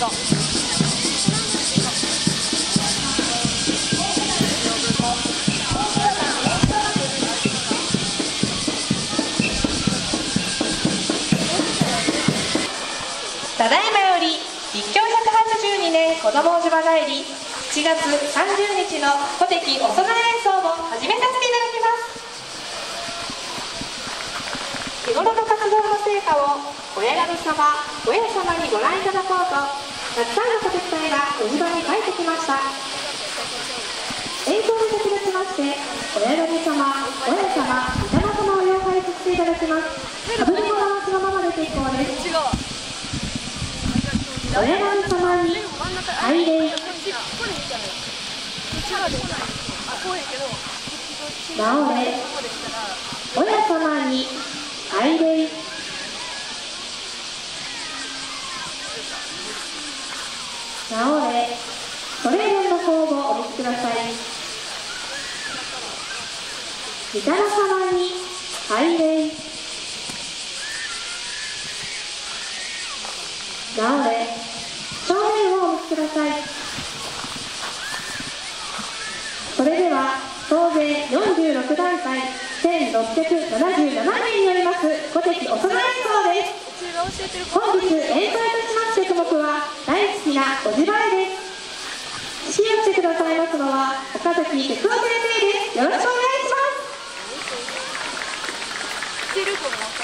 ただいまより立教182年子ども島帰り7月30日の古敵おそば演奏を始めさせていただきます。日頃の活動の成果を親神様親様にご覧いただこうとたくさんの小手伝いがおじ場に帰ってきました。演奏に先立ちまして親神様親様御霊様を了解させていただきます。かぶり物はそのままで結構です。親神様に拝礼直れ親様に拝礼直れ。それぞれの方をお見せください。御霊様に拝礼直れ。正面をお見せください。それでは総勢46団体1677名によります。古敵お供え演奏です。本日演奏種目は大好きなおじばいです。支援してくださいますのは岡崎哲夫先生です。よろしくお願いします。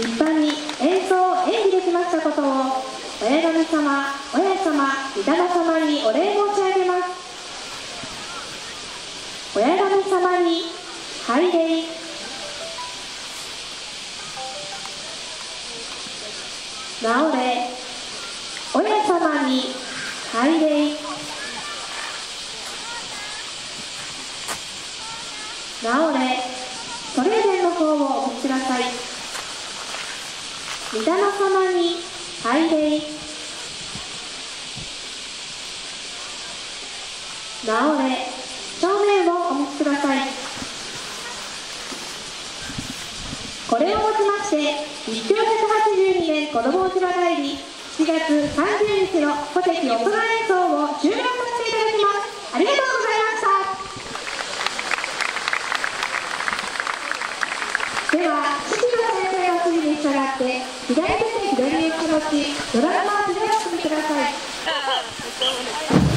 した立派に演奏演技できましたことを親神様親様御霊様にお礼申し上げます。親神様に拝礼。直れ親様に拝礼。直れそれ正面をお持ちください。これをもちまして1982年子帰り7月30日の大人演奏を終了させていただきます。ありがとうございまでは父の先生の指に従って左手で左へ転がしドラムを腕を進みください。